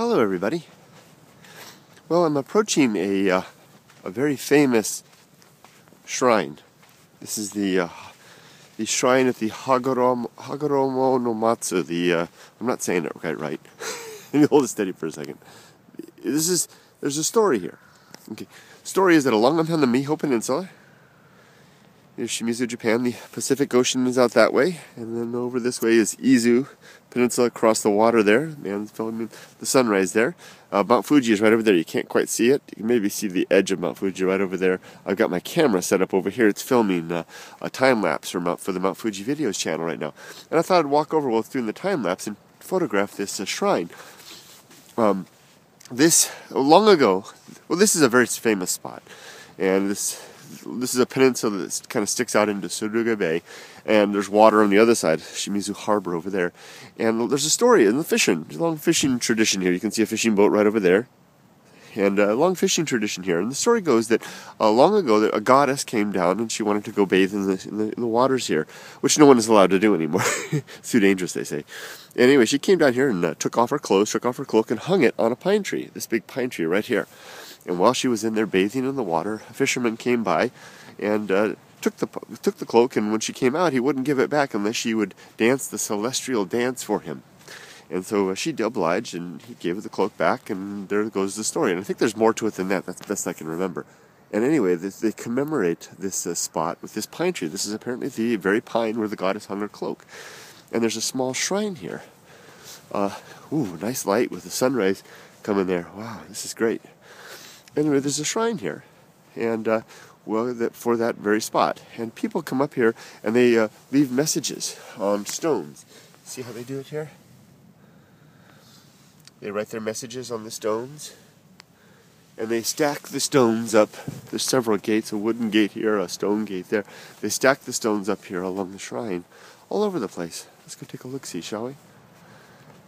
Hello, everybody. Well, I'm approaching a uh, a very famous shrine. This is the uh, the shrine at the Hagoromo, Hagoromo no Matsu. The uh, I'm not saying it quite right. Let me hold it steady for a second. This is there's a story here. Okay, story is that along on the Miho Peninsula, is Shimizu, Japan. The Pacific Ocean is out that way, and then over this way is Izu Peninsula across the water there. Man, filming the sunrise there. Uh, Mount Fuji is right over there. You can't quite see it. You can maybe see the edge of Mount Fuji right over there. I've got my camera set up over here. It's filming uh, a time lapse for, Mount, for the Mount Fuji Videos channel right now. And I thought I'd walk over while it's doing the time lapse and photograph this uh, shrine. Um, this long ago, well, this is a very famous spot, and this this is a peninsula that kind of sticks out into Suruga Bay, and there's water on the other side, Shimizu Harbor over there. And there's a story in the fishing, a long fishing tradition here. You can see a fishing boat right over there, and a long fishing tradition here. And the story goes that uh, long ago, a goddess came down and she wanted to go bathe in the, in the, in the waters here, which no one is allowed to do anymore. it's too dangerous, they say. Anyway, she came down here and uh, took off her clothes, took off her cloak, and hung it on a pine tree. This big pine tree right here. And while she was in there bathing in the water, a fisherman came by and uh, took the took the cloak. And when she came out, he wouldn't give it back unless she would dance the celestial dance for him. And so uh, she obliged, and he gave her the cloak back, and there goes the story. And I think there's more to it than that. That's the best I can remember. And anyway, they commemorate this uh, spot with this pine tree. This is apparently the very pine where the goddess hung her cloak. And there's a small shrine here. Uh, ooh, nice light with the sunrise coming there. Wow, this is great anyway, there's a shrine here, and uh, well, that for that very spot. And people come up here and they uh, leave messages on stones. See how they do it here? They write their messages on the stones, and they stack the stones up. There's several gates, a wooden gate here, a stone gate there. They stack the stones up here along the shrine, all over the place. Let's go take a look, see, shall we?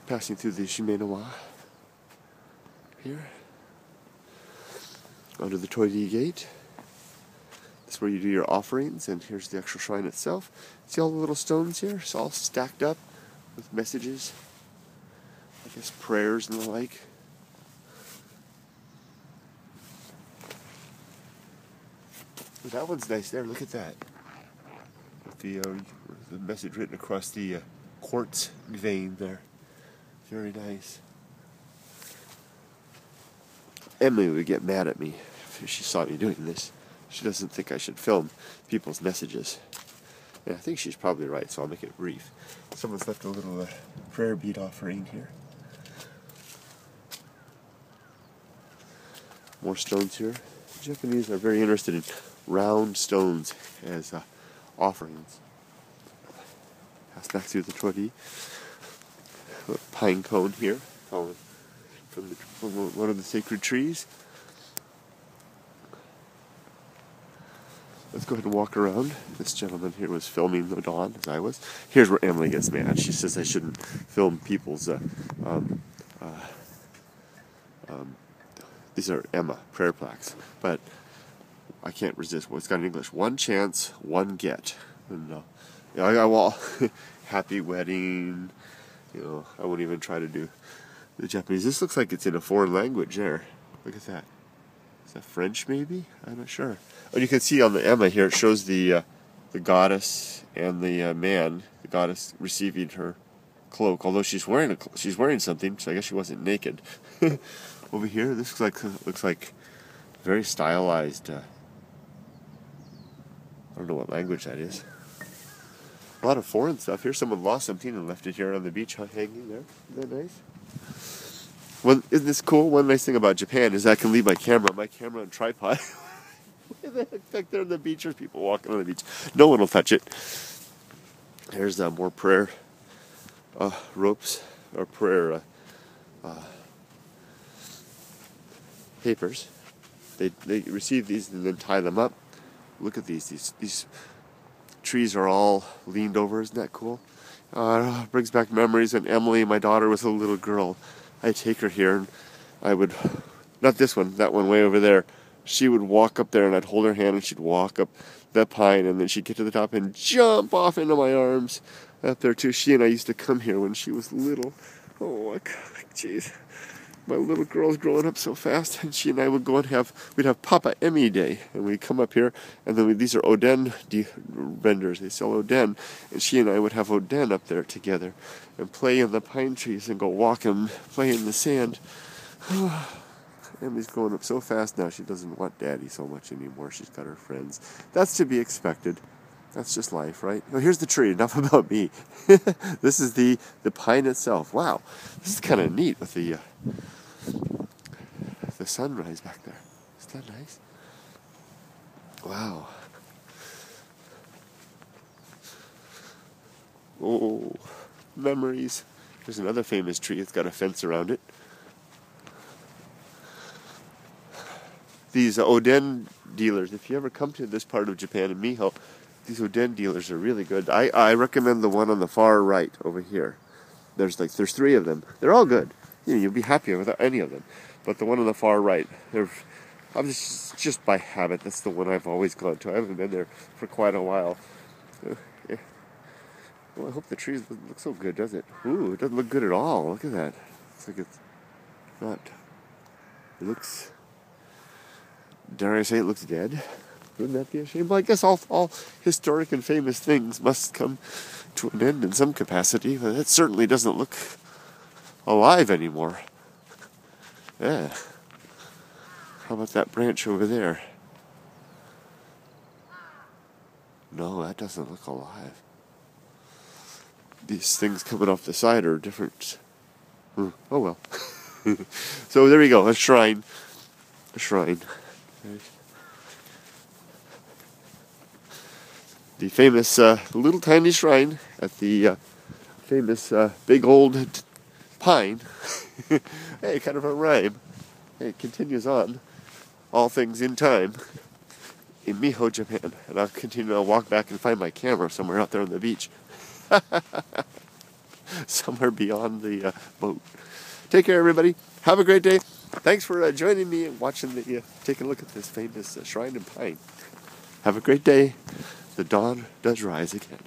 Passing through the Shimenawa here under the Torii Gate. That's where you do your offerings, and here's the actual shrine itself. See all the little stones here? It's all stacked up with messages, I guess prayers and the like. that one's nice there. Look at that. With the, uh, the message written across the uh, quartz vein there. Very nice. Emily would get mad at me if she saw me doing this. She doesn't think I should film people's messages. And I think she's probably right, so I'll make it brief. Someone's left a little uh, prayer bead offering here. More stones here. The Japanese are very interested in round stones as uh, offerings. Pass back through the torii. Pine cone here, from, the, from one of the sacred trees. Let's go ahead and walk around. This gentleman here was filming the dawn, as I was. Here's where Emily gets mad. She says I shouldn't film people's. Uh, um, uh, um, these are ema prayer plaques, but I can't resist. Well, got in English? One chance, one get. And uh, I, I will. happy wedding. You know, I won't even try to do the Japanese. This looks like it's in a foreign language. There, look at that. Is that French? Maybe I'm not sure. And you can see on the ema here, it shows the uh, the goddess and the uh, man, the goddess receiving her cloak. Although she's wearing a she's wearing something, so I guess she wasn't naked. Over here, this looks like looks like very stylized. Uh, I don't know what language that is. A lot of foreign stuff here. Someone lost something and left it here on the beach hanging there. Isn't that nice? Well, isn't this cool? One nice thing about Japan is I can leave my camera, my camera on tripod. heck there on the beach? There's people walking on the beach. No one will touch it. There's uh, more prayer uh, ropes or prayer uh, uh, papers. They they receive these and then tie them up. Look at these. These these trees are all leaned over. Isn't that cool? Uh, brings back memories when Emily, my daughter, was a little girl. I take her here and I would, not this one, that one way over there she would walk up there and I'd hold her hand and she'd walk up that pine and then she'd get to the top and jump off into my arms up there too. She and I used to come here when she was little. Oh jeez. My little girl's growing up so fast, and she and I would go and have we'd have Papa Emmy Day, and we'd come up here, and then we, these are Oden de- vendors. They sell Oden, and she and I would have Oden up there together, and play in the pine trees and go walk and play in the sand. Emmy's growing up so fast now; she doesn't want Daddy so much anymore. She's got her friends. That's to be expected. That's just life, right? Well, here's the tree. Enough about me. this is the the pine itself. Wow, this is kind of neat with the uh, the sunrise back there. Isn't that nice? Wow. Oh, memories. There's another famous tree. It's got a fence around it. These Oden dealers, if you ever come to this part of Japan in Miho, these Oden dealers are really good. I, I recommend the one on the far right over here. There's like there's three of them. They're all good. You you'll be happier without any of them. But the one on the far right, they're I'm just just by habit. That's the one I've always gone to. I haven't been there for quite a while. Uh. Well, I hope the trees look so good, does it? Ooh, it doesn't look good at all. Look at that. It's like it's not. It looks. Dare I say it looks dead? Wouldn't that be a shame? Well, I guess all, all historic and famous things must come to an end in some capacity, it certainly doesn't look alive anymore. Yeah. How about that branch over there? No, that doesn't look alive. These things coming off the side are different. Hmm, oh well. so there we go, a shrine. A shrine. The famous uh, little tiny shrine at the uh, famous uh, big old pine. hey, kind of a rhyme. It continues on. All things in time in Miho, Japan. And I'll continue to walk back and find my camera somewhere out there on the beach. somewhere beyond the uh, boat. Take care, everybody. Have a great day. Thanks for uh, joining me and watching the, uh, taking a look at this famous uh, shrine and pine. Have a great day the dawn does rise again.